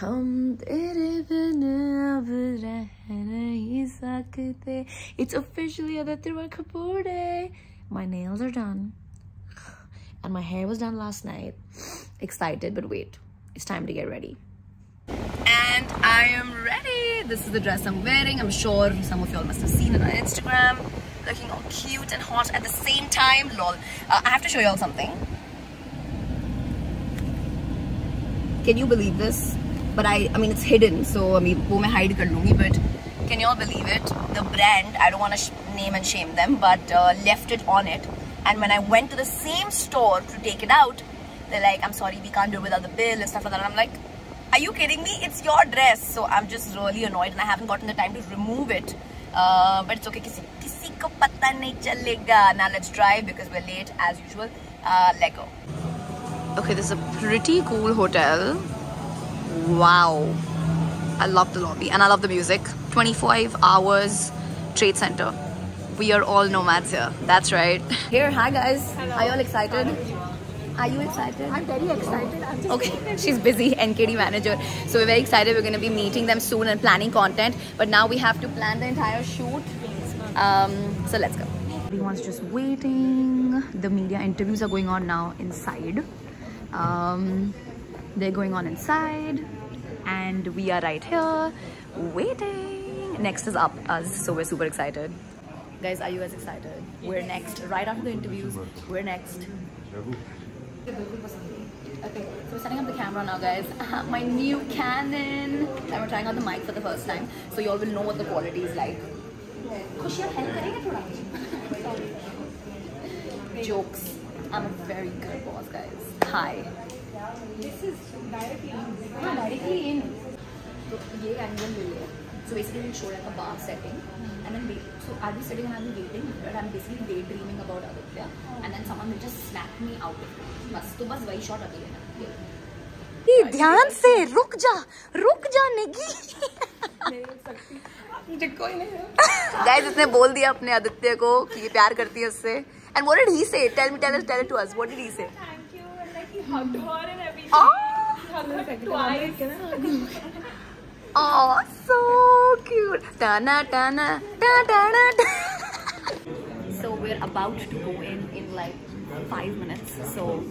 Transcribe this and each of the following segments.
हम तेरे बिना अब रह नहीं सकते It's officially Aditya Kapur Day. My nails are done. And my hair was done last night. Excited, but wait. It's time to get ready. And I am ready. This is the dress I'm wearing. I'm sure some of y'all must have seen it on Instagram. Looking all cute and hot at the same time. Lol. Uh, I have to show y'all something. Can you believe this? But I, I mean, it's hidden, so I mean, wo hide kar lungi, but can y'all believe it? The brand, I don't want to name and shame them, but uh, left it on it. And when I went to the same store to take it out, they're like, I'm sorry, we can't do it without the bill and stuff like that. And I'm like, are you kidding me? It's your dress. So I'm just really annoyed and I haven't gotten the time to remove it. Uh, but it's okay. Kisi, kisi ko pata nahi. Now let's drive because we're late as usual. Uh, let go. Okay, this is a pretty cool hotel. Wow. I love the lobby and I love the music. 25 hours trade center. We are all nomads here. That's right. Here, hi guys. Hello. Are you all excited? Are you excited? I'm very excited. I'm Okay, she's busy, NKD manager. So we're very excited. We're going to be meeting them soon and planning content. But now we have to plan the entire shoot. Um, so let's go. Everyone's just waiting. The media interviews are going on now inside. Um, they're going on inside and we are right here waiting. Next is up us, so we're super excited. Guys, are you guys excited? We're next. Right after the interviews, we're next. Okay, so we're setting up the camera now guys. My new Canon. And we're trying out the mic for the first time. So you all will know what the quality is like. Jokes. I'm a very good boss, guys. Hi. This is directly हाँ, directly in. So ये angle ले लिया. So basically we'll show like a bar setting, and then. So I'll be sitting and I'll be waiting, but I'm basically daydreaming about Aditya, and then someone will just snap me out of it. बस तो बस वही shot अभी लेना. ये ध्यान से रुक जा रुक जा निगी मुझे कोई नहीं गाइस इसने बोल दिया अपने आदित्य को कि ये प्यार करती है उससे And what did he say? Tell me, tell us, tell it to us. What did he say? Thank you, and like he hugged her and everything. Oh, he hugged her twice. oh, so cute. Da na da na da da na. So we're about to go in in like five minutes. So.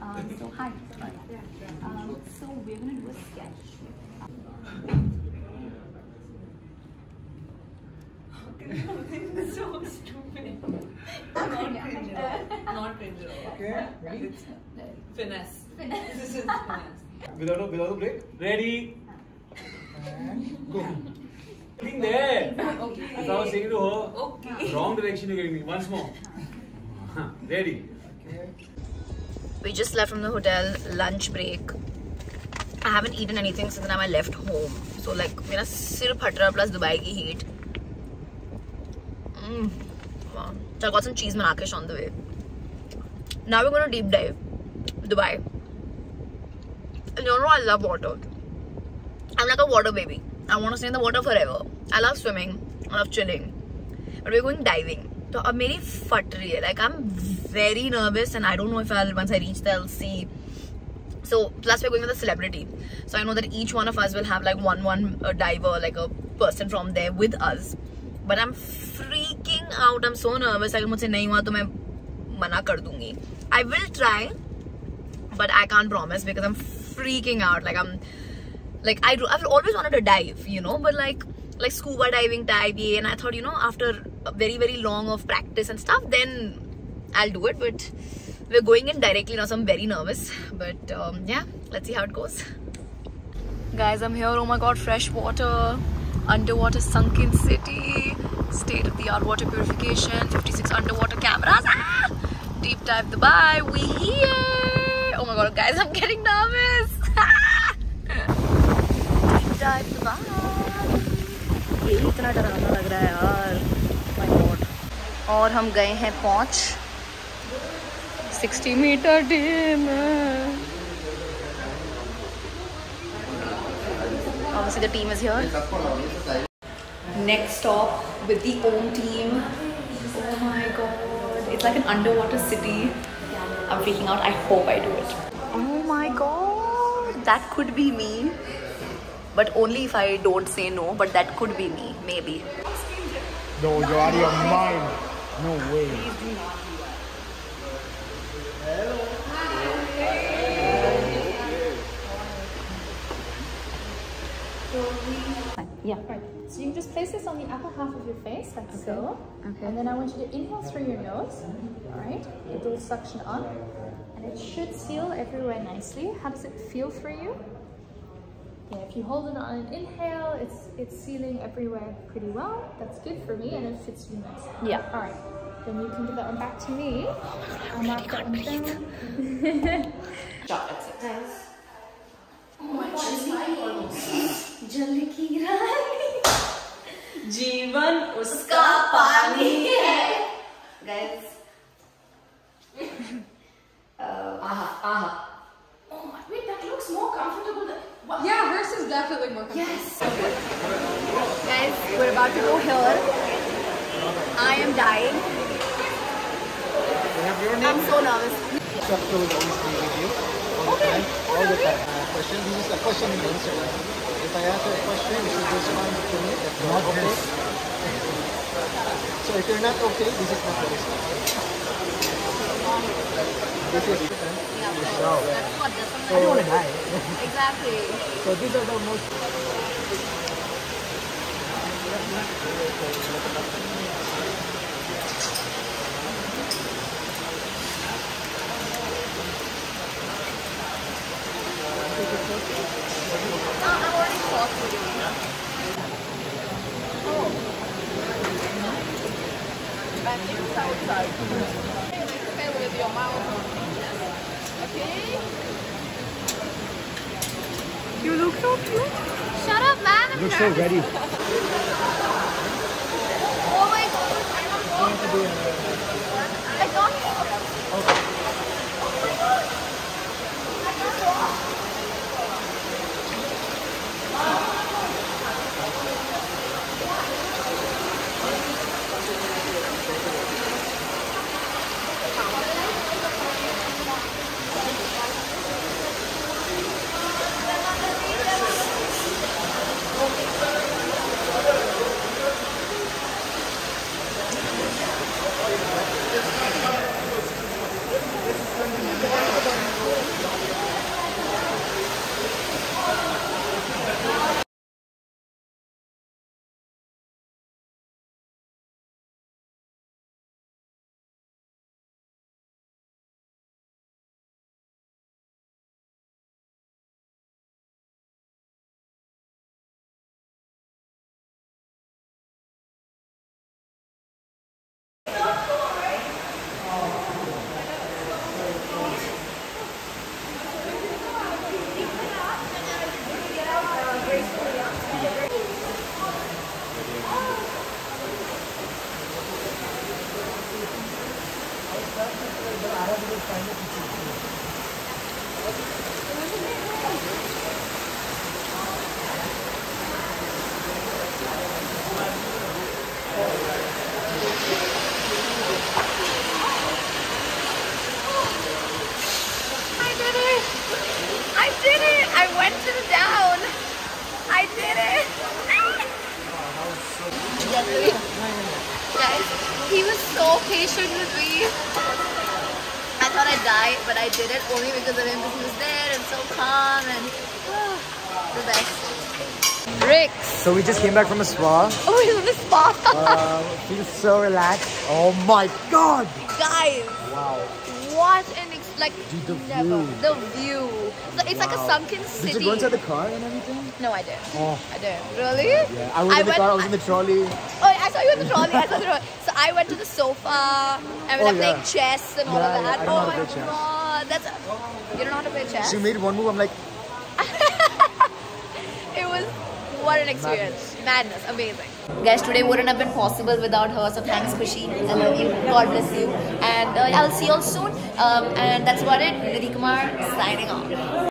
Um, so hi. Um, so we're gonna do a sketch. so stupid. Not cringe. Okay, ready? Finesse. Finesse. This is finesse. Without a without a break. Ready? And go. Getting there. Okay. As I was saying to her, Okay. wrong direction you're giving me. Once more. Ready? Okay. We just left from the hotel, lunch break. I haven't eaten anything since the time I left home. So like मेरा सिर्फ हट रहा plus Dubai की heat. Mm. Wow. So I got some cheese manakish on the way. Now we're going to deep dive Dubai. And you know I love water. I'm like a water baby. I want to stay in the water forever. I love swimming. I love chilling. But we're going diving. So I'm very futtery. Like I'm very nervous and I don't know if I'll once I reach there I'll see. So plus we're going with a celebrity. So I know that each one of us will have like one one uh, diver, like a person from there with us. But I'm freaking out I'm so nervous अगर मुझसे नहीं हुआ तो मैं मना कर दूँगी I will try but I can't promise because I'm freaking out like I'm like I do, I've always wanted to dive, you know, but like like scuba diving type, yeah. And I thought, you know, after a very very long of practice and stuff, then I'll do it. But we're going in directly now, so I'm very nervous. But um, yeah, let's see how it goes. Guys, I'm here. Oh my God, fresh water, underwater sunken city, state of the art water purification, 56 underwater cameras. Ah! Deep dive Dubai, we here. Oh my God, guys, I'm getting nervous. Deep dive Dubai. ये इतना डरावना लग रहा है यार my God और हम गए हैं पहुंच 60 metre deem Obviously the team is here. Next stop with the OM team. Oh my god. It's like an underwater city. I'm freaking out. I hope I do it. Oh my god, that could be me. But only if I don't say no, but that could be me, maybe. No, you're out of your mind. No way. Yeah. Right. So you can just place this on the upper half of your face, like so. Okay. And then I want you to inhale through your nose. All right. Get a little suction on. And it should seal everywhere nicely. How does it feel for you? Yeah, if you hold it on an inhale, it's it's sealing everywhere pretty well. That's good for me and it fits you nicely. Yeah. All right. Then you can give that one back to me. I'll mark that one down. जीवन उसका पानी है guys uh, aha aha Wait, that looks more comfortable than. Yeah, hers is definitely more comfortable. guys we're about to go here I am dying I'm so nervous Instructor will always be with you all the time. All the time. Uh, question. This is a question and answer. If I ask a question, you should respond to me. If you're okay. So if you're not okay, this is not the response. This is your show. that's what that's what I don't want to die. exactly So these are the most. You look so cute. Shut up, man. I'm Look so ready. Oh my god. I don't. I did it! I did it! I went to the down! I did it! Guys, he was so patient with me. I thought I'd die, but I did it only because of him because he was there and so calm and the best. Rick! So we just came back from a spa. Oh, he's in the spa! Uh, feels so relaxed. Oh my god! Guys! Wow. What an like Dude, the never view. the view. It's like a Wow. sunken Did city. you go inside the car and everything? No, I didn't. Oh. I didn't. Really? Yeah, I was in the went- car, I was in the trolley. Oh, I saw you in the trolley. I saw the trolley. So I went to the sofa and we Oh, were playing yeah. chess and all Yeah, of yeah, that. I know oh my god, that's you don't know how to play chess. She made one move, I'm like, what an experience, madness, amazing. Guys, today wouldn't have been possible without her. So thanks, Kushi. I love you. God bless you. And uh, I'll see you all soon. Um, and that's about it. Nidhi Kumar signing off.